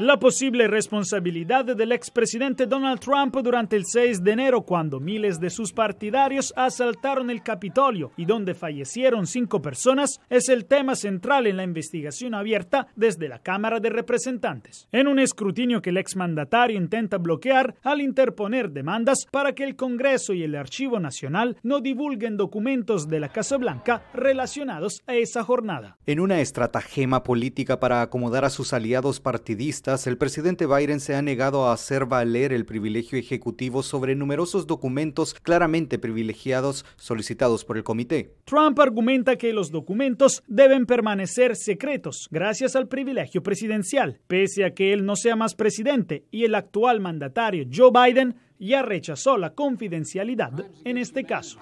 La posible responsabilidad del expresidente Donald Trump durante el 6 de enero, cuando miles de sus partidarios asaltaron el Capitolio y donde fallecieron cinco personas, es el tema central en la investigación abierta desde la Cámara de Representantes. En un escrutinio que el exmandatario intenta bloquear al interponer demandas para que el Congreso y el Archivo Nacional no divulguen documentos de la Casa Blanca relacionados a esa jornada. En una estratagema política para acomodar a sus aliados partidistas, el presidente Biden se ha negado a hacer valer el privilegio ejecutivo sobre numerosos documentos claramente privilegiados solicitados por el comité. Trump argumenta que los documentos deben permanecer secretos gracias al privilegio presidencial, pese a que él no sea más presidente y el actual mandatario Joe Biden ya rechazó la confidencialidad en este caso.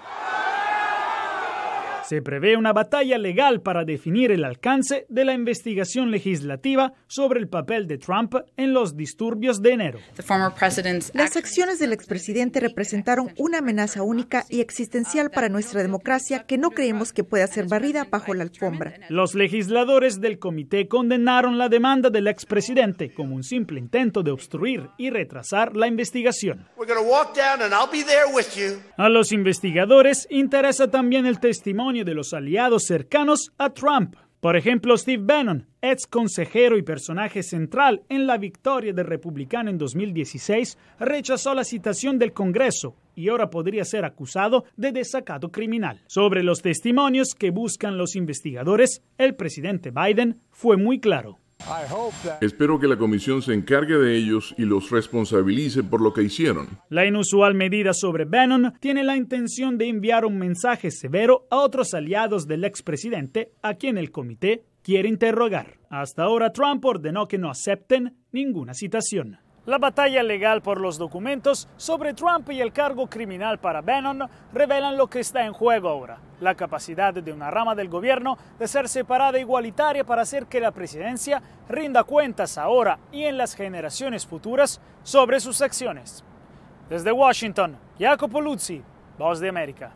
Se prevé una batalla legal para definir el alcance de la investigación legislativa sobre el papel de Trump en los disturbios de enero. Las acciones del expresidente representaron una amenaza única y existencial para nuestra democracia que no creemos que pueda ser barrida bajo la alfombra. Los legisladores del comité condenaron la demanda del expresidente como un simple intento de obstruir y retrasar la investigación. A los investigadores interesa también el testimonio de los aliados cercanos a Trump. Por ejemplo, Steve Bannon, ex consejero y personaje central en la victoria del republicano en 2016, rechazó la citación del Congreso y ahora podría ser acusado de desacato criminal. Sobre los testimonios que buscan los investigadores, el presidente Biden fue muy claro. Espero que la comisión se encargue de ellos y los responsabilice por lo que hicieron. La inusual medida sobre Bannon tiene la intención de enviar un mensaje severo a otros aliados del expresidente a quien el comité quiere interrogar. Hasta ahora Trump ordenó que no acepten ninguna citación. La batalla legal por los documentos sobre Trump y el cargo criminal para Bannon revelan lo que está en juego ahora, la capacidad de una rama del gobierno de ser separada e igualitaria para hacer que la presidencia rinda cuentas ahora y en las generaciones futuras sobre sus acciones. Desde Washington, Jacopo Luzzi, Voz de América.